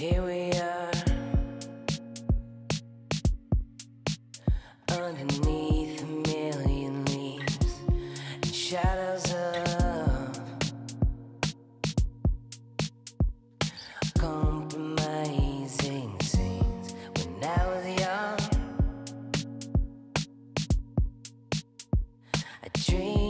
Here we are. Underneath a million leaves And shadows of Compromising scenes. When I was young I dreamed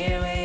here